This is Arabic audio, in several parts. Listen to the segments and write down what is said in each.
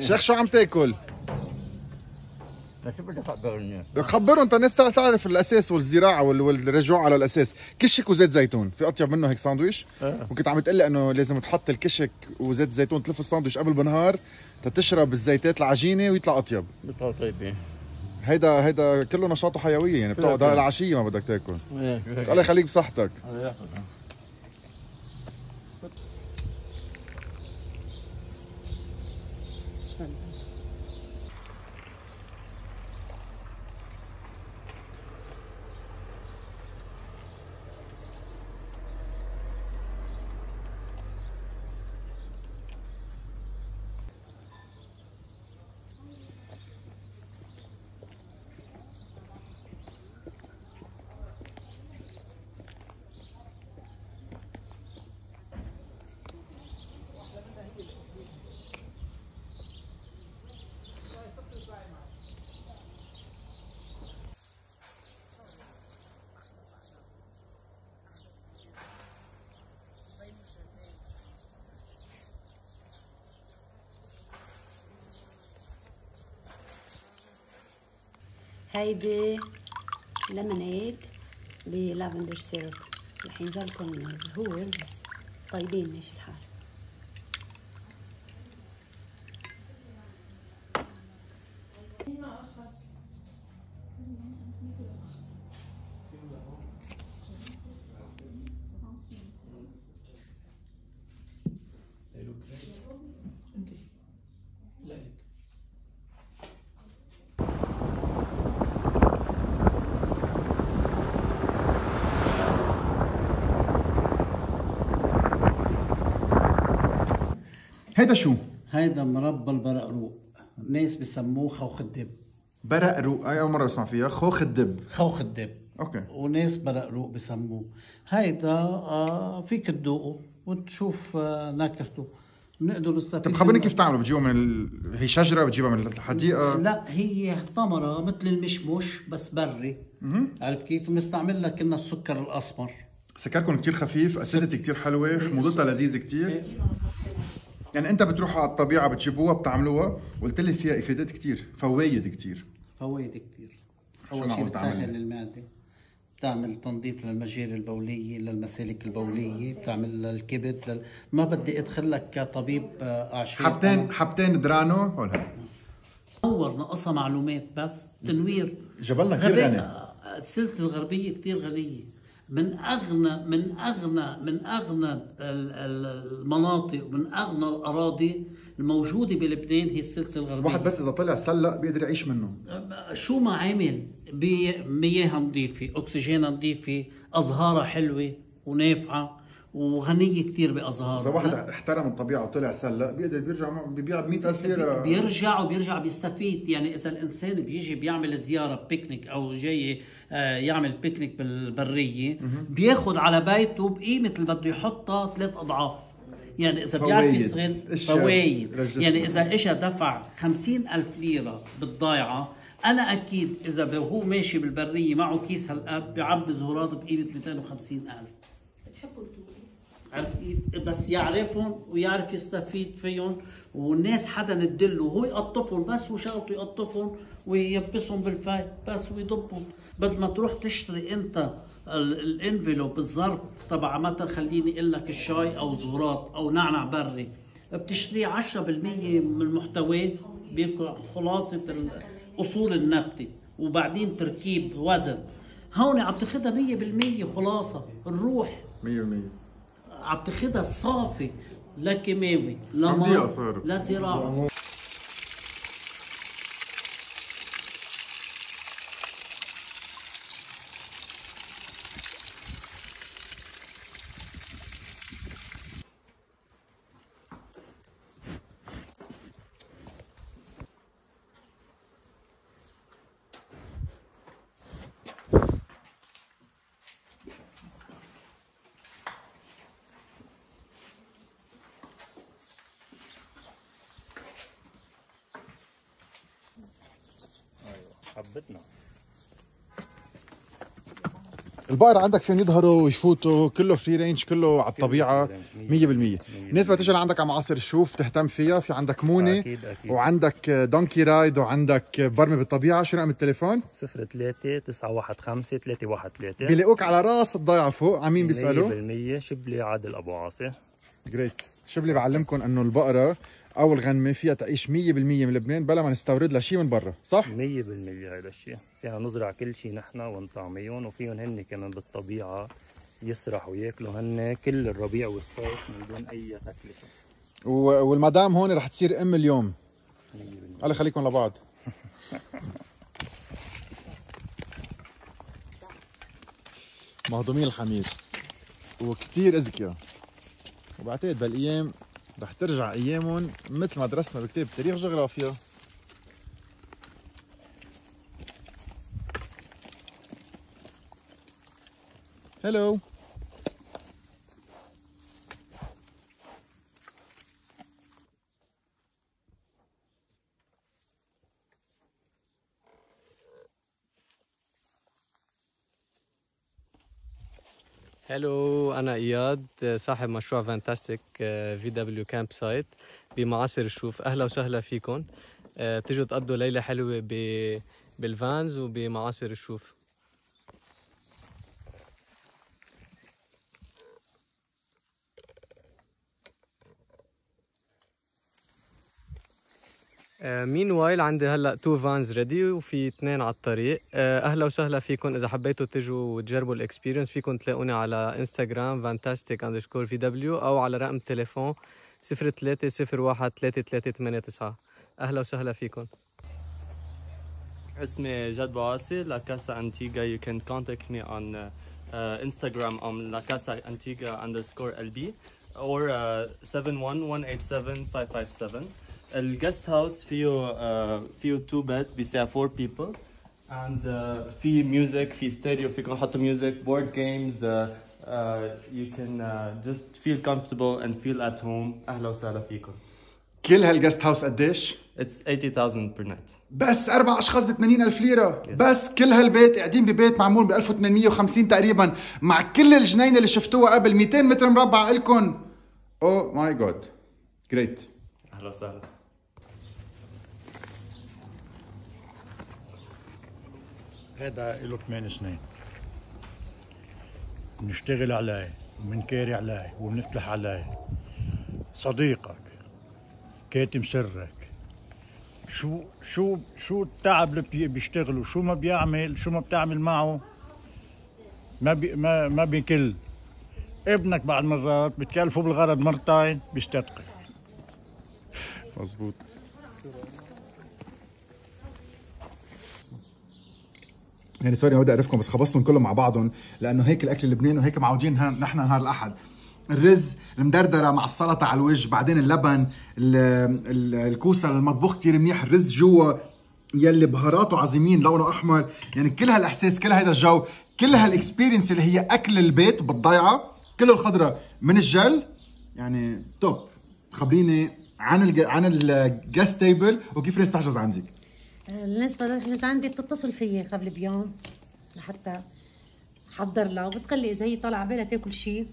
شيخ شو عم تاكل؟ شو بدي اخبرني؟ خبروا انت الناس تعرف الأساس والزراعة وال- والرجوع على الأساس. كشك وزيت زيتون. في أطيب منه هيك ساندويش؟ آه. وكنت عم تقلي إنه لازم تحط الكشك وزيت الزيتون تلف الساندويش قبل بنهار تتشرب الزيتات العجينة ويطلع أطيب. بيطلعوا طيبين. هيدا هيدا كله نشاط وحيويه يعني بتقعد على العشية ما بدك تاكل. الله يخليك بصحتك. الله يحفظك. هيدي lemonade ب lavender syrup. رح ينزلكم زهور بس طيبين ماشي الحال. هيدا شو؟ هيدا مربى البرقروق ناس بسموه خوخ الدب. برق روق. اي أول مرة بسمع فيها. خوخ الدب. خوخ الدب. okay. وناس برقروق بسموه. هيدا آه فيك تذوقه وتشوف آه نكهته. بنقدر نستفيد طب خبرني. كيف تعملوا بتجيبوا من ال... هي شجرة بتجيبها من الحديقة؟ لا هي ثمرة مثل المشمش بس بري. عرفت كيف؟ بنستعملها كنا السكر الأسمر سكركم كتير خفيف أسيدتي كتير حلوة حموضتها لذيذة كتير. يعني انت بتروحوا على الطبيعة بتجيبوها بتعملوها قلت لي فيها إفادات كتير فوايد كتير. فوائد كتير. شو أول شيء؟ بتسهل المعدة بتعمل تنظيف للمجاري البولية للمسالك البولية بتعمل للكبد لل... ما بدي أدخل لك كطبيب آه، أعشاب. حبتين حبتين درانو ولا نور ناقصها معلومات بس تنوير. جبلنا كتير غبي- غني آه، السلسلة الغربية كتير غنية من أغنى من أغنى من ال- المناطق ومن أغنى الأراضي الموجودة بلبنان هي السلسلة الغربية. الواحد بس إذا طلع سلق بيقدر يعيش منه. شو ما عمل بمياه نظيفة أكسجين نظيفة أزهارها حلوة ونافعة. وغنية كتير بأزهارها إذا واحد احترم الطبيعة وطلع سلق بيقدر بيرجع بيبيع ب 100000 ليرة. بيرجع وبيرجع بيستفيد. يعني إذا الإنسان بيجي بيعمل زيارة بيكنيك أو جاي آه، يعمل بيكنيك بالبرية بياخد على بيته بقيمة اللي بده يحطها ثلاث أضعاف. يعني إذا بيعرف أشياء فوايد. يعني إذا اجى دفع خمسين ألف ليرة بالضايعة أنا أكيد إذا هو ماشي بالبرية معه كيس هالقد بيعبي زهورات بقيمة 250 ألف. عرفت كيف؟ بس يعرفهم ويعرف يستفيد فيهم والناس حدا ندله وهو يقطفهم بس وشغلته يقطفهم ويلبسهم بالفاي بس ويضبهم. بدل ما تروح تشتري انت ال- ال envelope الظرف تبع مثلا خليني أقول لك الشاي أو زهورات أو نعنع بري بتشتري 10% من محتواه بيكون خلاصة ال- اصول النبتة وبعدين تركيب وزن. هون عم تاخذها 100% خلاصة الروح. 100% عم تاخدها صافي. لا كيماوي لا صار. لا زراعة. حبتنا. البقر عندك فين يظهروا ويفوتوا؟ كله free range كله على الطبيعة 100% الناس ما تجي لعندك على معاصر الشوف تهتم فيها. في عندك مونه أكيد أكيد. وعندك donkey ride وعندك برمه بالطبيعة. شو رقم التليفون؟ 03 915 313 بيلاقوك على راس الضيعة فوق. عمين بيسألوا. 100% شبلي عادل أبو عاصي. great شبلي بعلمكم إنه البقرة أو الغنمه فيها تعيش 100% من لبنان بلا ما نستورد لها شيء من برا صح؟ 100% هذا الشيء. فينا نزرع كل شيء نحن ونطعميهم وفيهم هن كمان بالطبيعة يسرحوا وياكلوا هن كل الربيع والصيف من دون أي تكلفة و- والمدام هون رح تصير أم اليوم. 100% الله يخليكم لبعض. مهضومين الحمير. وكتير أذكياء. وبعتقد بالايام رح ترجع أيامهم مثل ما درسنا بكتاب تاريخ جغرافيا. هلو hello أنا إياد صاحب مشروع Vantastic VW campsite بمعاصر الشوف. أهلا وسهلا فيكم. آه، تجوا تقضوا ليلة حلوة ب- بال vans وبمعاصر الشوف. meanwhile عندي هلا two vans ready وفي اثنين على الطريق. آه، أهلا وسهلا فيكم. إذا حبيتوا تجوا وتجربوا ال experience فيكم تلاقوني على انستغرام Vantastic underscore VW أو على رقم تليفون 0301 3389 أهلا وسهلا فيكم. اسمي جد بواسي لا كاسا أنتيغا. Can contact me on uh, uh, Instagram on La Casa Antigua underscore LB or uh, 71187 الجست هاوس فيه uh, فيه two beds بيساع four people. And uh, في music في stereo فيكم تحطوا uh, uh, you can uh, just feel comfortable and feel at home. أهلا وسهلا فيكم. كل هالجست هاوس قديش؟ It's 80,000 per night. بس أربع أشخاص ب 80 ألف ليرة. بس كل هالبيت قاعدين ببيت معمول ب 1850 تقريبا. مع كل الجنينه اللي شفتوها قبل 200 متر مربع لكم أو ماي جاد جريت أهلا وسهلا. هذا له ثمان سنين بنشتغل عليه وبنكاري عليه وبنفتح عليه. صديقك كاتم سرك. شو شو شو التعب اللي بي- بيشتغله شو ما بيعمل شو ما بتعمل معه؟ ما بي ما ما بيكل. ابنك بعض مرات بتكلفه بالغرض مرتين بيستتقل مزبوط يعني sorry ما بدي أعرفكم بس خبصتهم كلهم مع بعضهم لأنه هيك الأكل اللبناني وهيك معودين نحن نهار الأحد. الرز المدردرة مع السلطة على الوجه بعدين اللبن ال- ال- الكوسة المطبوخ كتير منيح الرز جوا يلي بهاراته عظيمين لونه أحمر. يعني كل هالإحساس كل هذا الجو كل هال experience اللي هي أكل البيت بالضيعة كل الخضرة من الجل يعني top. خبريني عن الج... عن ال guest table وكيف الناس تحجز عندك؟ الناس بتحجز عندي بتتصل فيي قبل بيوم لحتى حضر لها وبتقول لي إذا هي طالعة بالها تاكل شيء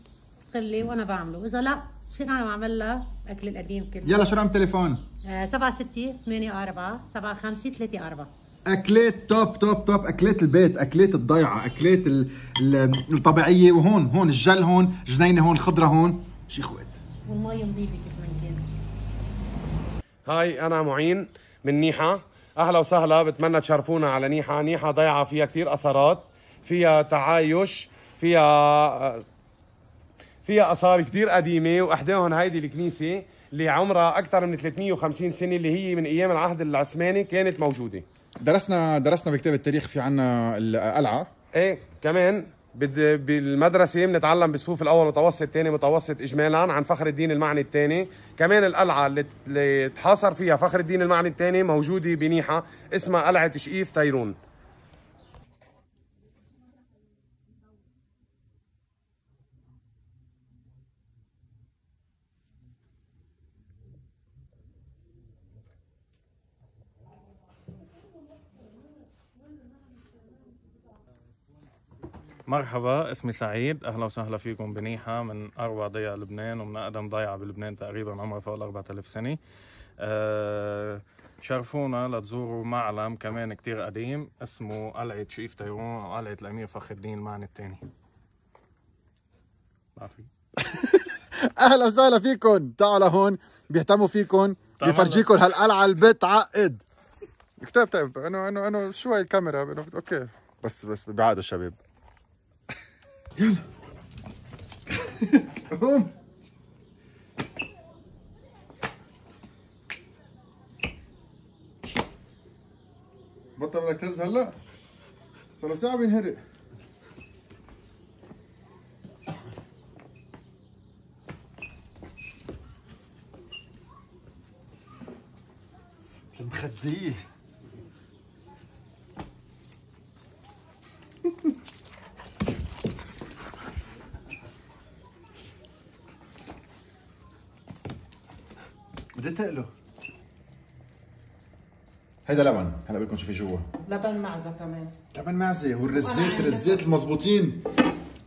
بتقول لي وأنا بعمله. إذا لا بصير أنا بعمل لها أكل القديم كله. يلا شو رقم تليفون؟ آه، سبعة ستة ثمانية أربعة سبعة خمسة ثلاثة أربعة. أكلات توب توب توب. أكلات البيت أكلات الضيعة أكلات ال... ال... الطبيعية. وهون هون الجل هون جنينة هون الخضره هون. شي خوات. والمية نظيفة كيف ما كان. هاي أنا معين من نيحة. أهلا وسهلا بتمنى تشرفونا على نيحة. نيحة ضيعة فيها كتير اثارات فيها تعايش فيها فيها آثار كتير قديمة وأحداهم هيدي الكنيسة اللي عمرها أكثر من 350 سنة اللي هي من أيام العهد العثماني كانت موجودة. درسنا درسنا بكتاب التاريخ في عنا القلعة. إيه كمان. بالمدرسة بنتعلم بالصفوف الأول متوسط تاني متوسط إجمالا عن فخر الدين المعني الثاني. كمان القلعة اللي تحاصر فيها فخر الدين المعني الثاني موجودة بنيحة اسمها قلعة شقيف تيرون. مرحبا اسمي سعيد. أهلا وسهلا فيكم بنيحة من أروع ضيع لبنان ومن أقدم ضيعة بلبنان تقريبا عمرها فوق ال 4000 سنة. أه شرفونا لتزوروا معلم كمان كتير قديم اسمه قلعة شيف تيرون أو قلعة الأمير فخر الدين المعني الثاني أهلا وسهلا فيكم. تعالوا لهون بيهتموا فيكم بيفرجيكم هالقلعة اللي بتعقد كتاب. طيب انه انه انه شوي الكاميرا أوكي. بس بس بعقدوا الشباب يلا قوم. بطل بدك تهز هلا؟ صار له ساعة بينهرق. المخديه بدي تقله هيدا لبن. هلا بدكم شو في جوا لبن معزة كمان. لبن معزة. والرزات رزات المزبوطين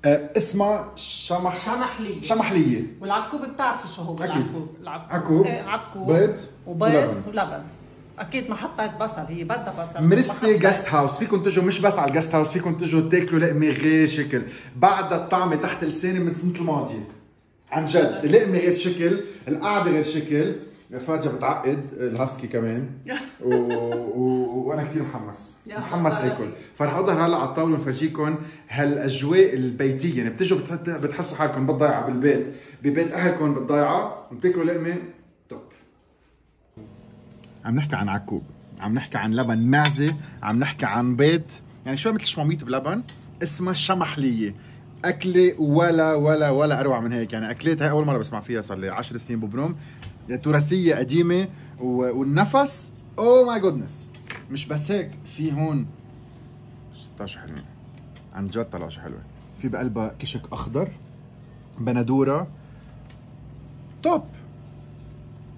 آه اسمها شمح شمحلية. شمحلية. والعكوب بتعرفي شو هو أكيد. العكوب العكوب. عكوب، إيه، عكوب. بيض وبيض ولبن. ولبن. أكيد ما حطيت بصل. هي بدها بصل. مرستي. guest house فيكم تجوا مش بس على ال guest house فيكم تجوا تاكلوا لقمة غير شكل. بعدها الطعمة تحت لساني من السنة الماضيه عن جد. لقمة غير شكل القعدة غير شكل. فاجا بتعقد الهاسكي كمان. و... و... وأنا كثير محمس. محمس اكل فرح أقدر هلا على الطاولة ونفرجيكم هالأجواء البيتية. يعني بتجوا بتحت- بتحسوا حالكم بالضيعه بالبيت. ببيت اهلكم بالضيعه وبتاكلوا لقمة. توب. عم نحكي عن عكوب. عم نحكي عن لبن معزه عم نحكي عن بيض يعني شوي مثل شماميط بلبن. اسمها شمحلية. أكلة ولا ولا ولا أروع من هيك. يعني أكلات هاي أول مرة بسمع فيها صار لي 10 سنين ببرم تراثية قديمة و- والنفس oh my goodness مش بس هيك في هون طلعوا شو حلوين. عن جد طلعوا شو حلوة في بقلبها كشك أخضر بندورة. top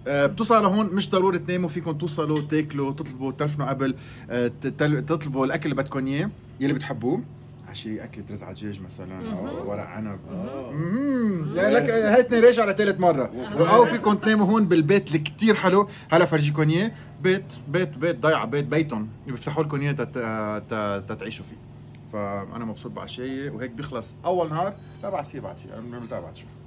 آه، بتوصلوا لهون مش ضروري تناموا فيكم توصلوا تاكلوا تطلبوا تلفنوا قبل آه، تطلبوا الأكل اللي بدكم إياه يلي بتحبوه. عشي أكلة رز على دجاج مثلا أو ورق عنب. يعني لك هاتني راجع لثالث مرة. أو فيكم تناموا هون بالبيت اللي كتير حلو. هلا فرجيكم اياه بيت بيت بيت ضيعة بيت بيتهم. بيفتحوا لكم تت- تتعيشوا فيه. فأنا مبسوط بعشية وهيك بيخلص أول نهار. لا بعد فيه بعد فيه أنا بعمل بعد شوي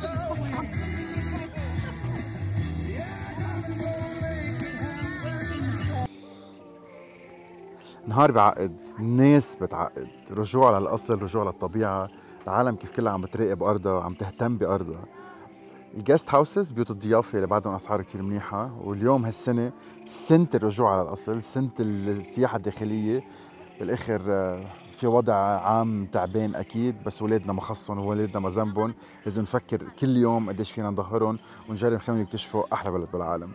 نهار بعقد الناس بتعقد. رجوع للأصل رجوع للطبيعة. العالم كيف كلها عم بتراقب أرضها عم تهتم بأرضها. الجست هاوسز بيوت الضيافه اللي بعدهم أسعار كتير منيحة. واليوم هالسنة سنة الرجوع على الأصل سنة السياحة الداخلية. بالآخر آه، في وضع عام تعبان أكيد بس ولادنا ما خصهم وولادنا ما ذنبهم لازم نفكر كل يوم قديش فينا نظهرهم ونجرب نخليهم يكتشفوا أحلى بلد بالعالم.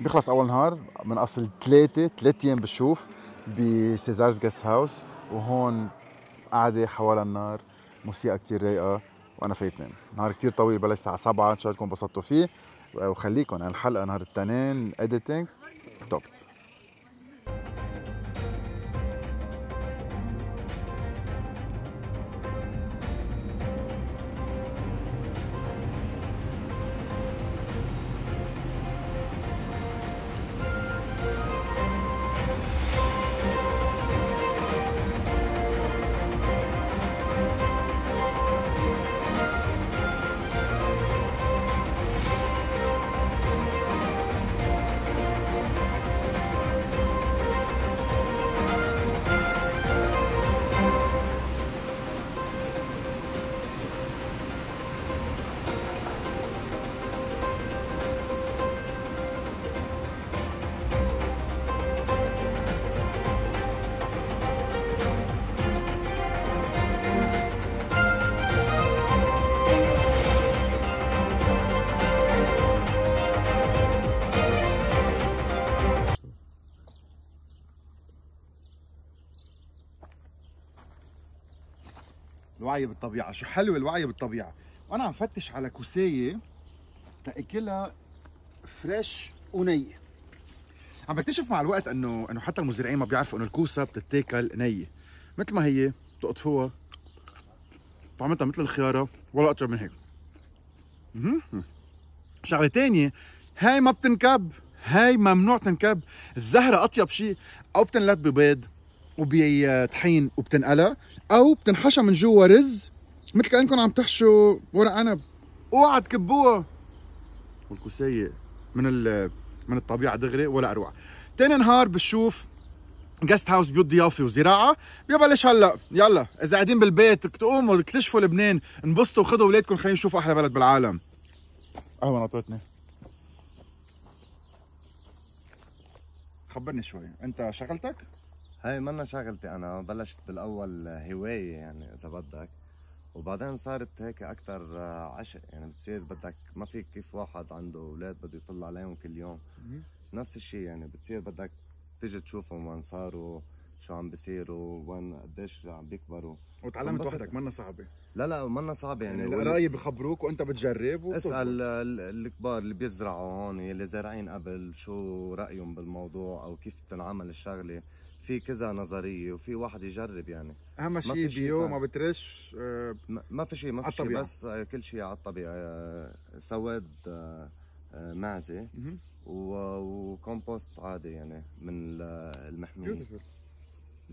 بيخلص أول نهار من أصل ثلاثة ثلاث أيام بالشوف. ب Cesar's guest house وهون قاعدة حوالي النار موسيقى كتير رايقة وأنا فايت نام نهار كتير طويل بلش الساعة 7 ان شاء الله تكونوا انبسطتوا فيه؟ وخليكم الحلقة نهار الاثنين editing الوعي بالطبيعة شو حلو الوعي بالطبيعة. وأنا عم فتش على كوساية تأكلها فريش وني. عم بكتشف مع الوقت إنه إنه حتى المزارعين ما بيعرفوا إنه الكوسة بتتاكل نيه مثل ما هي بتقطفوها طعمتها مثل الخيارة ولا اطيب من هيك. شغلة تانية هاي ما بتنكب هاي ممنوع تنكب. الزهرة أطيب شيء أو بتنلت ببيض. وبطحين وبتنقلى أو بتنحشى من جوا رز مثل كأنكم عم تحشوا ورق عنب. اوعى تكبوها والكوسية من ال- من الطبيعة دغري ولا أروع. تاني نهار بشوف جست هاوس بيوت ضيافة وزراعة. بيبلش هلأ. يلا إذا قاعدين بالبيت بدك تقوموا اكتشفوا لبنان. انبسطوا وخذوا أولادكم خلينا نشوفوا أحلى بلد بالعالم. قهوة نطرتني خبرني شوي. أنت شغلتك؟ هاي منا شغلتي أنا بلشت بالأول هواية يعني إذا بدك وبعدين صارت هيك أكثر عشق. يعني بتصير بدك ما في كيف واحد عنده أولاد بده يطلع عليهم كل يوم. نفس الشيء يعني بتصير بدك تيجي تشوفهم وين صاروا شو عم بيصيروا وين قديش عم بيكبروا. وتعلمت. وحدك منا صعبة. لا لا منا صعبة يعني. يعني القراية بخبروك وأنت بتجرب. اسأل ال- الكبار اللي بيزرعوا هون اللي زارعين قبل شو رأيهم بالموضوع أو كيف بتنعمل الشغلة. في كذا نظرية وفي واحد يجرب يعني أهم شيء بيو. ما بترش آه، ما- في شيء ما في شيء. بس آه، كل شيء على الطبيعة آه، سواد معزه وكومبوست عادي يعني من ال- المحمية.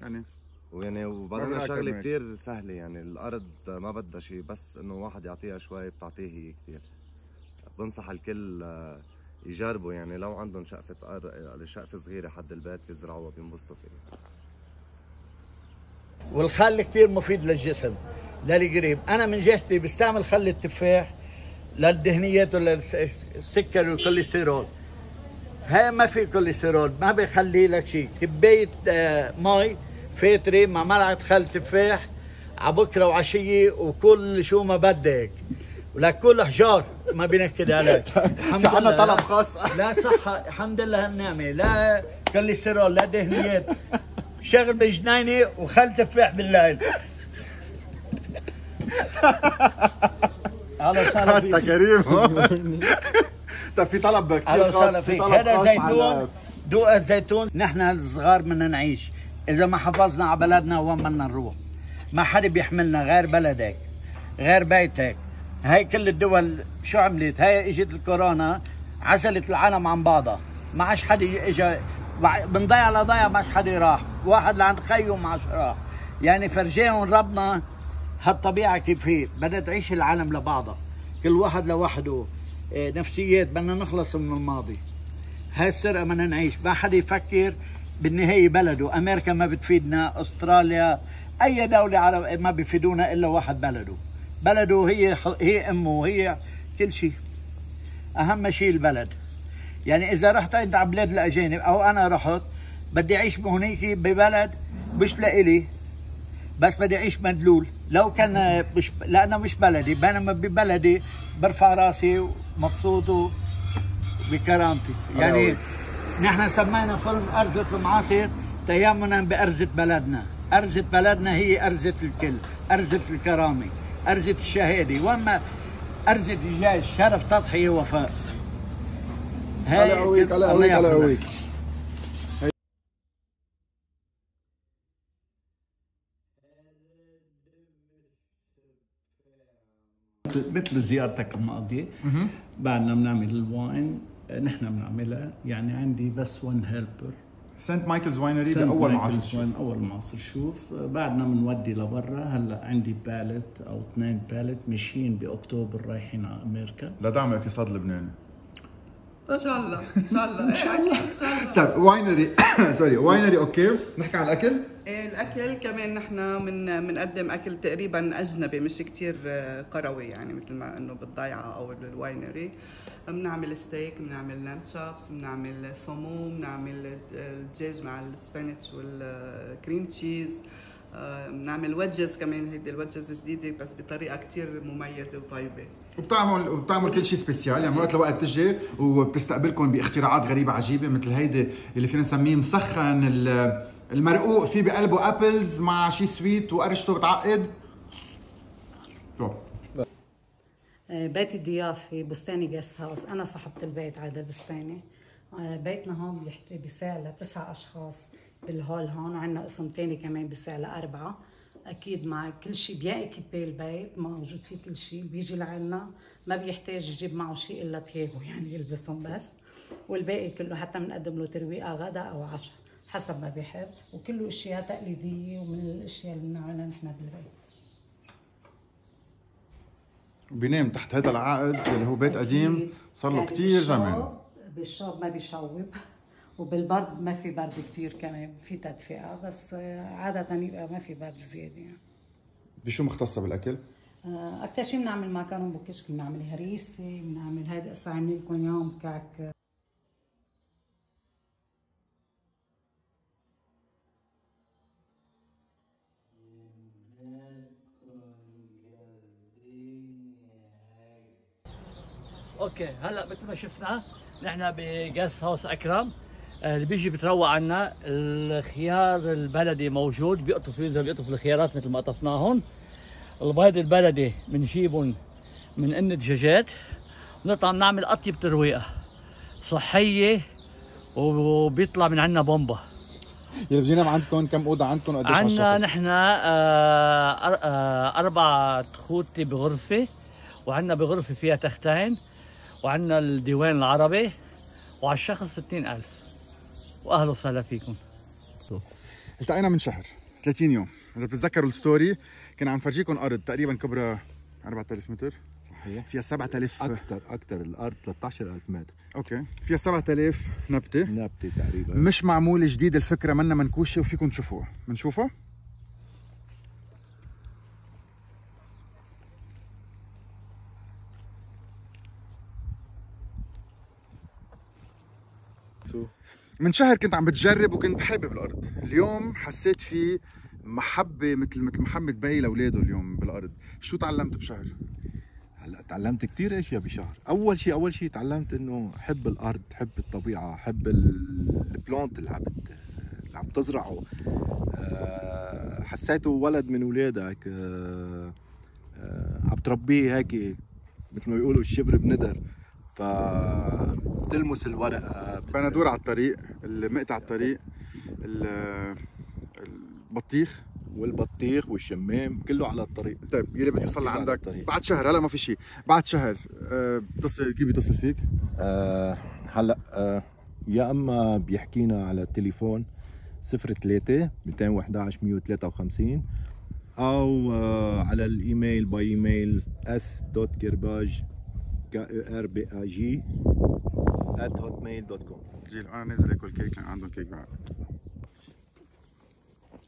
يعني ويعني وبعدين شغلة. كثير سهلة يعني الأرض ما بدها شيء بس إنه واحد يعطيها شوي بتعطيه هي كثير بنصح الكل يجربوا يعني لو عندهم شقفة أرض شقفة صغيرة حد البيت يزرعوها بينبسطوا فيها والخل كثير مفيد للجسم للقريب. أنا من جهتي بستعمل خل التفاح للدهنيات وللسكر والكوليسترول. هاي ما في كوليسترول ما بيخلي لك شيء. كباية آه، مي فاتره مع ملعقة خل تفاح على بكره وعشية وكل شو ما بدك. ولك كل حجار ما بينكد عليك الحمد عنا. طلب خاص. لا صحة الحمد لله هالنعمة لا كوليسترول لا دهنيات. شغل بجنينة وخل تفاح بالليل. أهلا وسهلا أنت فيك. كريم. طيب في طلب كثير خاص في طلب هذا زيتون دوق الزيتون. نحن الصغار بدنا نعيش. إذا ما حافظنا على بلدنا وين بدنا نروح؟ ما حدا بيحملنا غير بلدك غير بيتك. هاي كل الدول شو عملت؟ هاي إجت الكورونا عزلت العالم عن بعضها. ما عادش حدا اجى من ضيعه لضيعه ما عادش حدا راح واحد لعند خيه ما عادش راح. يعني فرجاهم ربنا هالطبيعة كيف هي. بدها تعيش العالم لبعضها. كل واحد لوحده. إيه، نفسيات. بدنا نخلص من الماضي. هاي السرقه بدنا نعيش. ما حدا يفكر بالنهاية بلده. أمريكا ما بتفيدنا. أستراليا. أي دولة عرب ما بيفيدونا إلا واحد بلده. بلده هي هي أمه هي كل شيء. أهم شيء البلد. يعني إذا رحت أنت على بلاد الأجانب أو أنا رحت بدي أعيش هونيك ببلد مش لإلي بس بدي أعيش مدلول. لو كان مش لأنه مش بلدي بينما ببلدي برفع راسي ومبسوط بكرامتي. يعني نحن سمينا فيلم أرزة المعاصر تيمنا بأرزة بلدنا. أرزة بلدنا هي أرزة الكل أرزة الكرامة. أرزة الشهادة. وأما أرزة الجيش شرف تضحية وفاء يقويك الله. يقويك مثل زيارتك الماضية بعدنا بنعمل ال wine نحن بنعملها. يعني عندي بس one helper Saint Michael's Winery Michael's معصر wine أول معصر شوف. بعدنا بنودي لبرا. هلأ عندي pallet أو اثنين pallet ماشيين بأكتوبر رايحين على أمريكا لدعم الاقتصاد اللبناني. إن شاء الله. إن شاء الله. إن شاء الله. الله. طيب winery sorry winery okay. نحكي عن الأكل؟ إيه، الأكل كمان نحن من بنقدم أكل تقريبا أجنبي مش كتير آه، قروي يعني مثل ما إنه بالضيعة أو بال winery بنعمل ستيك بنعمل lamb chops بنعمل saumon بنعمل الدجاج مع ال spinach وال cream cheese بنعمل وجز كمان هيدي الوجز جديدة بس بطريقة كتير مميزة وطيبة. وبتعمل وبتعمل كل شيء spécial يعني وقت لوقت بتجي وبتستقبلكم باختراعات غريبة عجيبة مثل هيدي اللي فينا نسميه مسخن المرقوق فيه بقلبه apples مع شيء sweet وقرشته بتعقد. آه، بيت الضيافة بستاني guest house أنا صاحبة البيت عادل بستاني. آه، بيتنا هون بيحتوي بيساع لتسع أشخاص بال hall هون. وعندنا قسم تاني كمان بيساع لأربعة. أكيد مع كل شيء équipé البيت موجود فيه كل شيء بيجي لعنا ما بيحتاج يجيب معه شيء إلا ثيابه يعني يلبسهم بس. والباقي كله حتى بنقدم له ترويقة غدا أو عشاء. حسب ما بيحب وكله اشياء تقليدية ومن الأشياء اللي بنعملها نحن بالبيت. بينام تحت هذا العقد اللي هو بيت قديم صار له يعني كثير زمان. بالشوب- ما بيشوب. وبالبرد ما في برد كتير كمان في تدفئة بس آه، عادة يبقى ما في برد زيادة يعني. بشو مختصة بالأكل؟ آه، أكتر شيء بنعمل معكرون بوكشكي بنعمل هريسة بنعمل هيدي قصة عاملين لكم يوم كعك. okay هلا مثل ما شفنا نحن ب guest house أكرم. آه، اللي بيجي بتروق عنا الخيار البلدي موجود بيقطف اذا بيقطف الخيارات مثل ما قطفناهم. البيض البلدي بنجيبهم من قنة دجاجات ونطلع بنعمل أطيب ترويقة صحية وبيطلع من عنا بومبا يلي بده ينام عندكم كم أوضة عندكم وقديش على عندنا؟ نحن آه، آه، أربع خوتي بغرفة وعندنا بغرفة فيها تختين. وعندنا الديوان العربي وعلى الشخص ستين ألف. وأهلا وسهلا فيكم. التقينا من شهر 30 يوم. إذا بتتذكروا ال story كنا عم نفرجيكم ارض تقريبا كبرها 4000 متر. صحيح. فيها 7000 أكثر أكثر الأرض 13000 متر. okay. فيها 7000 نبتة. نبتة تقريبا. مش معمول جديد الفكرة منا منكوشة وفيكم تشوفوها. بنشوفها من شهر كنت عم بتجرب وكنت حابب الأرض. اليوم حسيت في محبة مثل مثل محمد بي لأولاده اليوم بالأرض. شو تعلمت بشهر؟ هلا تعلمت كثير إشياء بشهر. أول شيء أول شيء تعلمت إنه حب الأرض حب الطبيعة حب ال- البلانت اللي عم اللي عم تزرعه. آه، حسيته ولد من أولادك آه، آه، عم تربيه هيك مثل ما بيقولوا الشبر بندر. فتلمس الورقة. بندور على الطريق المقطع على الطريق ال- البطيخ. والبطيخ والشمام كله على الطريق. طيب يلي بده يوصل لعندك. بعد شهر هلا ما في شيء. بعد شهر آه، بتصل كيف بيتصل فيك؟ آه هلا آه يا أما بيحكينا على التليفون 03 211 153 أو آه على الإيميل باي ايميل s.kirbaj k e r b a g at hotmail.com جيل أنا نازل آكل كيك لأن عندهم كيك بعد.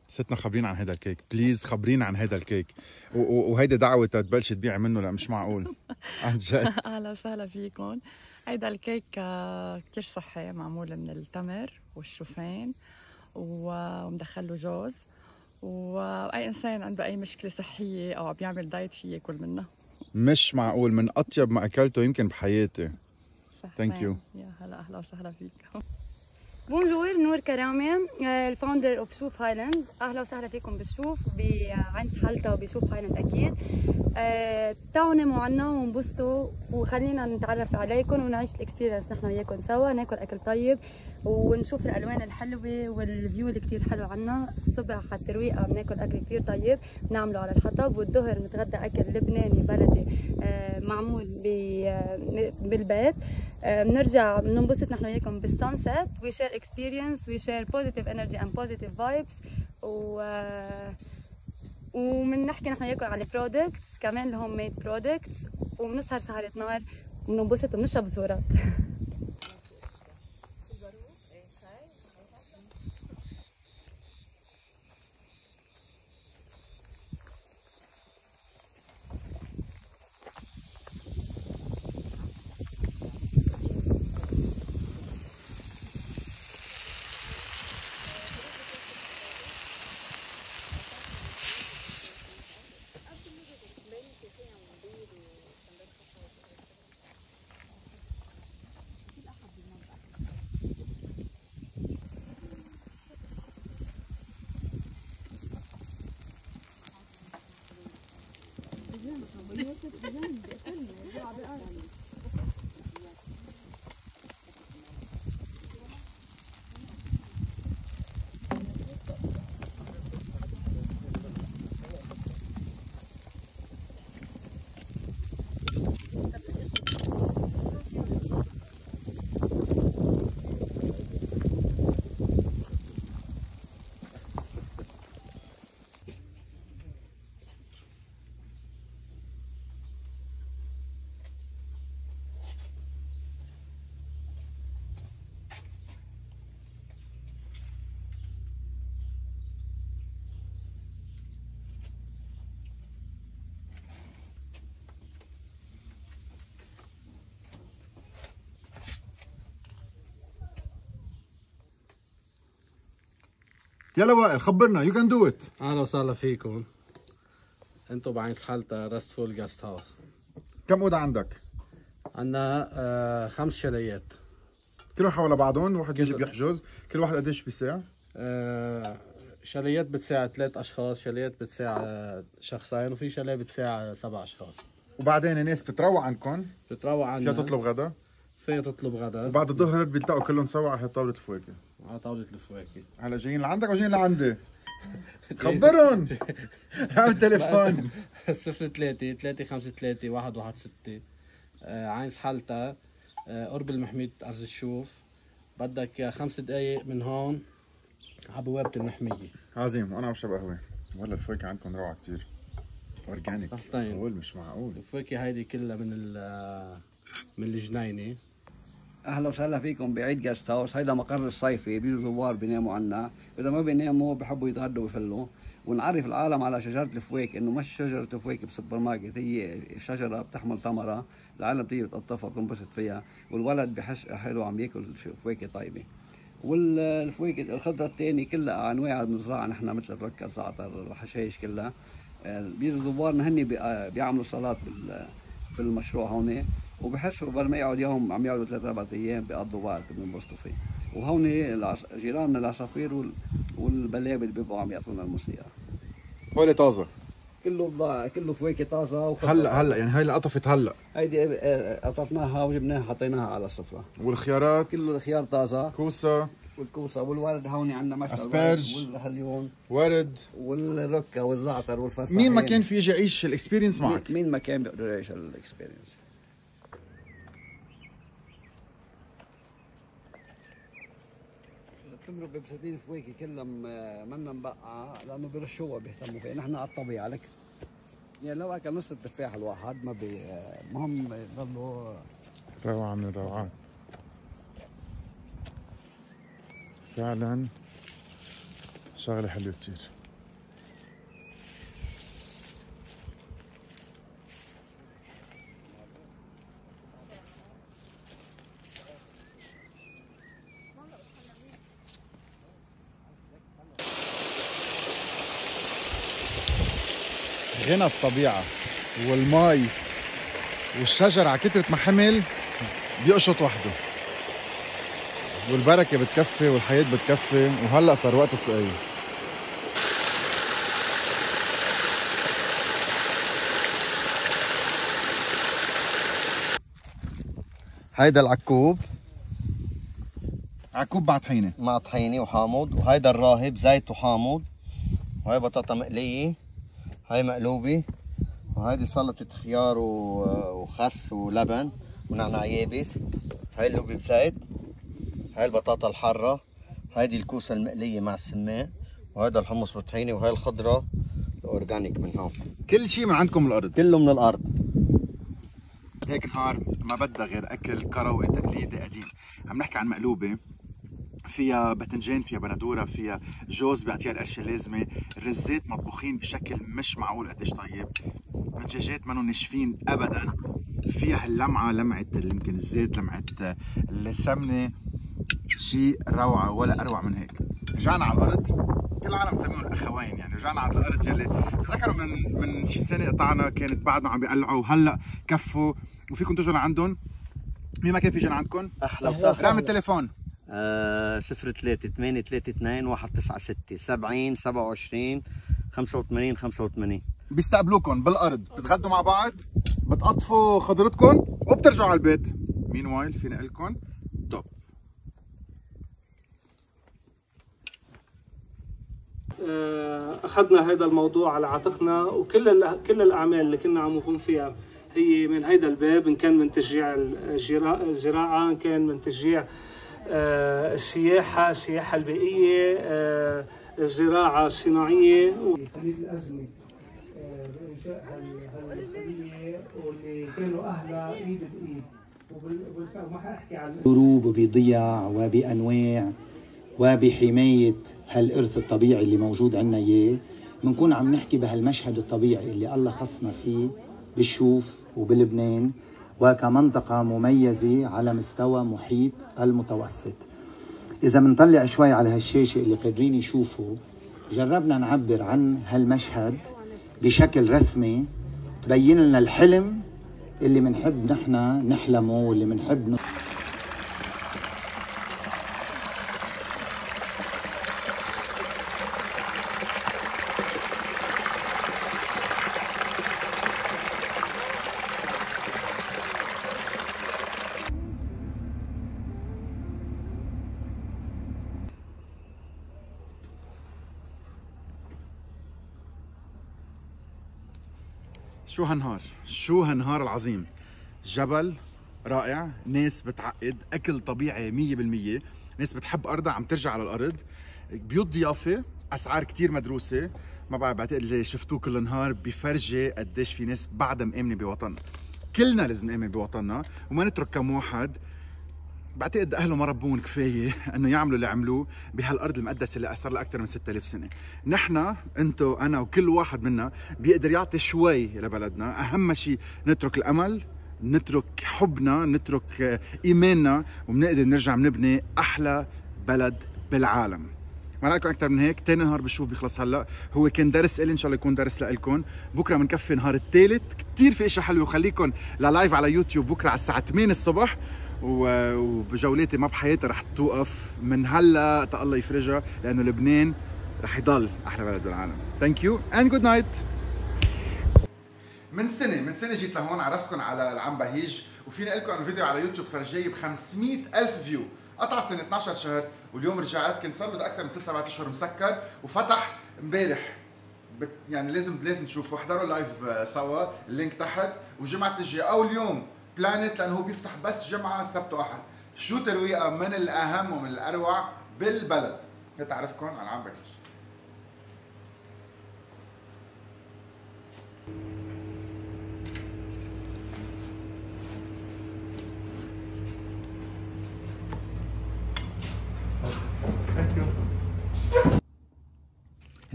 ستنا خبرينا عن هذا الكيك. please خبرينا عن هذا الكيك. وهيدي دعوة تبلش تبيعي منه لا مش معقول. عن جد. أهلا وسهلا فيكم هيدا الكيك آه، كتير صحي معمول من التمر والشوفان ومدخل له جوز. واي إنسان عنده أي مشكلة صحية أو عم بيعمل diet فيه ياكل منه مش معقول. من أطيب ما أكلته يمكن بحياتي. thank you يا هلا أهلا وسهلا فيك. bonjour نور كرامة آه، ال founder of Chouf Highland أهلا وسهلا فيكم بالشوف بعين سحلتا وب Chouf Highland أكيد. آه، تعالوا ناموا عنا وانبسطوا وخلينا نتعرف عليكم ونعيش ال experience نحن وياكم سوا ناكل أكل طيب. ونشوف الألوان الحلوة وال view اللي كثير حلو عنا. الصبح على الترويقه بناكل أكل كثير طيب. بنعمله على الحطب والظهر نتغدى أكل لبناني بلدي آه، معمول آه، بالبيت. آه، بنرجع بننبسط نحن وياكم بال sunset. We share experience we share positive energy and positive vibes و وبنحكي نحن وياكم على ال products كمان ال homemade products وبنسهر سهرة نار وبننبسط وبنشرب زورات بعد يلا وائل خبرنا. You can do it أهلا وسهلا فيكم. أنتم بعين سحلتا Restful guest house كم أوضة عندك؟ عندنا آه خمس شاليات كلهم حول بعضهم واحد يجي بيحجز. كل واحد قديش بيساع؟ آه شاليات بتساع ثلاث أشخاص شاليات بتساع آه، شخصين وفي شاليه بتساع سبع أشخاص. وبعدين الناس بتروح عندكم؟ بتروح عنا فيها تطلب غدا؟ فيها تطلب غدا. وبعد الظهر بيلتقوا كلهم سوا على طاولة الفواكه. على طاولة الفواكه. هلا جايين لعندك أو جايين لعندي؟ خبرهم. رقم التليفون 03 353 116 آه عين سحلتا آه قرب المحمية أرز الشوف. بدك خمس دقايق من هون. على بوابة المحمية عظيم. وأنا عم بشرب قهوه والله الفواكه عندكم روعة كثير اورجانيك صحتين معقول مش معقول. الفواكه هيدي كلها من ال- من الجنينة. أهلا وسهلا فيكم بعيد guest house هيدا مقر الصيفي بيجوا زوار بيناموا عنا. إذا ما بيناموا بحبوا يتغدوا ويفلوا. ونعرف العالم على شجرة الفواكه إنه مش شجرة فواكه بالسوبر ماركت هي شجرة بتحمل ثمرة. العالم بتيجي بتقطفها بتنبسط فيها. والولد بحس حلو عم ياكل فواكه طيبة. والفواكه الخضرة الثانية كلها أنواع بنزرعها نحن مثل الركه الزعتر الحشائش كلها. آه، بيجوا زوارنا هن آه، بيعملوا صلاة بال بالمشروع هون. وبحسوا بدل ما يقعد يوم عم يقعدوا ثلاث أربع أيام بيقضوا وقت بينبسطوا فيه وهون جيراننا العصافير وال- والبلابل بيبقوا عم يعطونا الموسيقى. هول طازة. كله بضاعة كله فواكه طازة وخضرة. هلأ هلأ يعني هاي اللي قطفت هلأ. هيدي آه، قطفناها وجبناها حطيناها على السفرة. والخيارات؟ كله الخيار طازة. كوسة. والكوسة والورد هون عندنا مشروع أسبرج. والهليون ورد. والركة والزعتر والفرفحين مين ما كان في يجي يعيش ال experience معك؟ مين ما كان بيقدر يعيش ال experience؟ بتمرق ببساتين فواكه كلها م- منا مبقعة لأنه بيرشوها بيهتموا فيها نحن على الطبيعة لك يعني لو أكل نص التفاح الواحد ما بي المهم يضلوا روعه من الروعات فعلا شغلة حلوة كثير غنى الطبيعة والمي والشجر على كترة ما حمل بيقشط وحده. والبركة بتكفي والحياة بتكفي وهلأ صار وقت السقاية. هيدا العكوب. عكوب مع طحينة. مع طحينة وحامض وهيدا الراهب زيت وحامض وهي بطاطا مقلية. هاي مقلوبة وهيدي سلطة خيار وخس ولبن ونعناع يابس. هاي اللوبي بزيت هاي البطاطا الحارة هيدي الكوسة المقلية مع السمان وهيدا الحمص بالطحينة وهاي الخضرة ال organic من هون. كل شيء من عندكم من الأرض كله من الأرض. هيك نهار ما بدها غير أكل قروي تقليدي قديم. عم نحكي عن مقلوبة. فيها باذنجان فيها بندورة فيها جوز بيعطيها القرشه اللازمه الرزات مطبوخين بشكل مش معقول قديش طيب. الدجاجات منهم ناشفين ابدا. فيها هاللمعه لمعة يمكن الزيت لمعة السمنة. شيء روعة ولا أروع من هيك. رجعنا على الأرض. كل العالم بتسميهم الأخوين يعني. رجعنا على الأرض يلي تذكروا من من شي سنة قطعنا كانت بعدنا عم بيقلعوا وهلأ كفوا. وفيكم تجوا لعندهم. مين ما كان في يجي لعندكم؟ أهلا وسهلا. رقم التليفون. صفر ثلاثة ثمانية ثلاثة اثنين واحد تسعة ستة سبعين سبعة وعشرين خمسة وثمانين خمسة وثمانين بيستقبلوكم بالأرض. بتتغدوا مع بعض بتقطفوا خضرتكم وبترجعوا على البيت. مين وايل فينا لكم توب آه، أخذنا هذا الموضوع على عاتقنا وكل ال- كل الأعمال اللي كنا عم نقوم فيها هي من هيدا الباب إن كان من تشجيع الزراعة إن كان من تشجيع آه، السياحة السياحة البيئية آه، الزراعة الصناعية. خليج الازمه بانشاء هالخليه واللي كانوا أهلها ايد بايد وبالفعل ما حاحكي عن وبضياع وبأنواع وبحماية هالإرث الطبيعي اللي موجود عندنا إياه. بنكون عم نحكي بهالمشهد الطبيعي اللي الله خصنا فيه بالشوف وبلبنان. وكمنطقة مميزة على مستوى محيط المتوسط. إذا بنطلع شوي على هالشاشة اللي قادرين يشوفوا جربنا نعبر عن هالمشهد بشكل رسمي تبين لنا الحلم اللي بنحب نحن نحلمه واللي بنحب ن... شو هالنهار؟ شو هالنهار العظيم؟ جبل رائع ناس بتعقد أكل طبيعي 100% ناس بتحب أرضها عم ترجع على الأرض. بيوت ضيافة أسعار كتير مدروسة. ما بعرف بعتقد اللي شفتوه كل النهار بفرجي قديش في ناس بعدها مآمنه بوطننا كلنا لازم نآمن بوطننا وما نترك كم واحد بعتقد أهله ما ربون كفاية إنه يعملوا اللي عملوه بهالأرض المقدسة اللي صار لها أكثر من 6000 سنة. نحن أنتو أنا وكل واحد منا بيقدر يعطي شوي لبلدنا. أهم شيء نترك الأمل نترك حبنا نترك إيماننا وبنقدر نرجع بنبني أحلى بلد بالعالم. ما لكم أكثر من هيك؟ تاني نهار بشوف بيخلص هلأ. هو كان درس إلي إن شاء الله يكون درس لكم بكرة بنكفي نهار الثالث كثير في اشياء حلوة وخليكم للايف على يوتيوب بكرة على الساعة 8 الصبح. وبجولاتي ما بحياتي رح توقف. من هلا تا الله يفرجها لأنه لبنان رح يضل أحلى بلد بالعالم. Thank you and good night من سنه من سنة جيت لهون عرفتكم على العم بهيج وفيني أقول لكم الفيديو على يوتيوب صار جايب 500 ألف view قطع سنة 12 شهر واليوم رجعت كان صار له أكثر من 6 7 أشهر مسكر وفتح امبارح. يعني لازم لازم تشوفوا احضروا live آه، سوا ال link تحت. وجمعة الجاي أو اليوم بلانت لأنه هو بيفتح بس جمعة السبت واحد. شو ترويقة من الأهم ومن الأروع بالبلد؟ تعرفكم على العم بهيج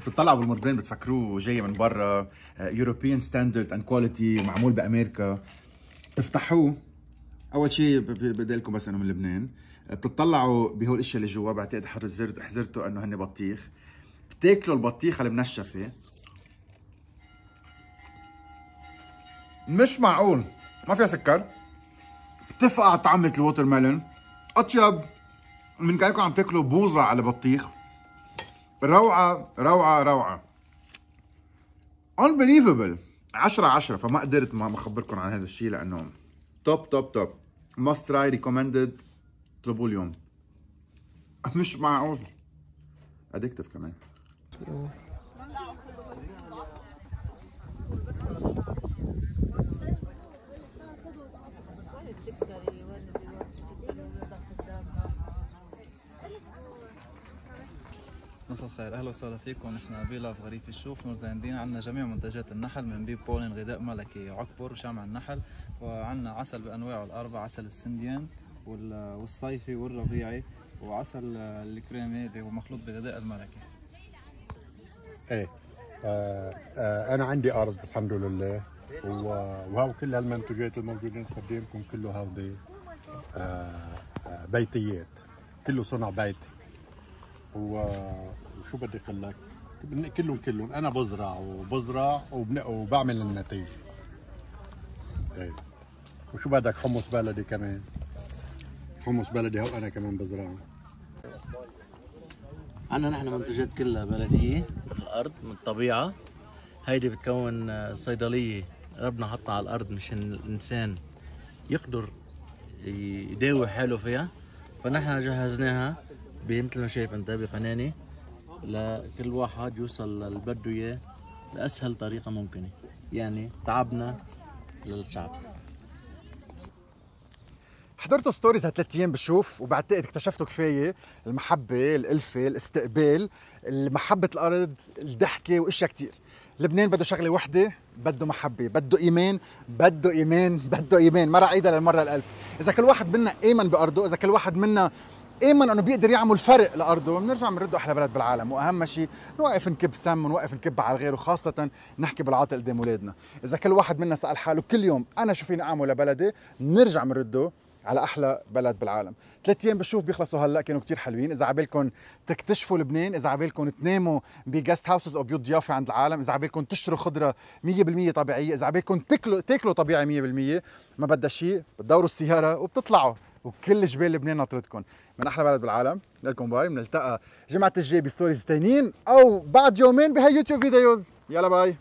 بتطلعوا بالمربين بتفكروه جاي من برا European standard and quality معمول بأمريكا. تفتحوه أول شيء بدي لكم بس إنه من لبنان بتطلعوا بهول الأشياء اللي جوا بعتقد حزرت حزرتوا إنه هن بطيخ. بتاكلوا البطيخه المنشفه مش معقول. ما فيها سكر. بتفقع طعمة ال watermelon. أطيب. من كأنكم عم تاكلوا بوظه على بطيخ. روعة روعة روعة. Unbelievable. 10 10 فما قدرت ما أخبركم عن هذا الشيء لأنه توب توب توب must try recommended اطلبوا اليوم مش معقول. ادكتف كمان. مساء الخير. أهلا وسهلا فيكم. نحن بيلاف غريف الشوف. زين عندنا جميع منتجات النحل من بيب بولين غذاء ملكي عكبر وشمع النحل وعندنا عسل بأنواعه الاربع عسل السنديان وال- والصيفي والربيعي وعسل الكريمي اللي هو مخلوط بغذاء الملكي. إيه. آه آه أنا عندي أرض الحمد لله. وهو كل هالمنتجات الموجودين قدامكم كله هودي آه آه بيتيات. كله صنع بيتي. و- وشو بدي أقول لك؟ كلهم كلهم. أنا بزرع وبزرع وبعمل النتيجة. إيه. وشو بدك؟ حمص بلدي كمان. حمص بلدي هو أنا كمان بزرعه عندنا نحن منتجات كلها بلدية. من الأرض من الطبيعة. هيدي بتكون صيدلية. ربنا حطها على الأرض مشان الإنسان يقدر يداوي حاله فيها. فنحن جهزناها مثل ما شايف أنت بقنانة لكل واحد يوصل إياه بأسهل طريقة ممكنة. يعني تعبنا للشعب حضرتوا ستوريز هالثلاث أيام بشوف وبعتقد اكتشفتوا كفاية. المحبة، الألفة، الاستقبال، محبة الأرض، الضحكة وأشياء كثير. لبنان بده شغلة وحدة بده محبة بده إيمان بده إيمان بده إيمان. ما راح أعيدها للمرة الألف. إذا كل واحد منا آمن بأرضه إذا كل واحد منا امن إنه بيقدر يعمل فرق لأرضه بنرجع بنرده أحلى بلد بالعالم وأهم شيء نوقف نكب سم ونوقف نكب على الغير وخاصة نحكي بالعاطل قدام اولادنا إذا كل واحد منا سأل حاله كل يوم أنا شو فيني أعمل لبلدي؟ بنرجع بنرده على أحلى بلد بالعالم. ثلاث أيام بشوف بيخلصوا هلأ كانوا كتير حلوين. إذا عبالكم تكتشفوا لبنان إذا عبالكم تناموا بجست هاوسز أو بيوت ضيافة عند العالم إذا عبالكم تشتروا خضرة 100% طبيعية إذا عبالكم تاكلوا تاكلوا طبيعي 100% ما بدها شيء بتدوروا السيارة وبتطلعوا. وكل جبال لبنان ناطرتكم من أحلى بلد بالعالم لكم bye بنلتقى جمعه الجاي ب stories تانيين أو بعد يومين بهاي YouTube videos يلا bye.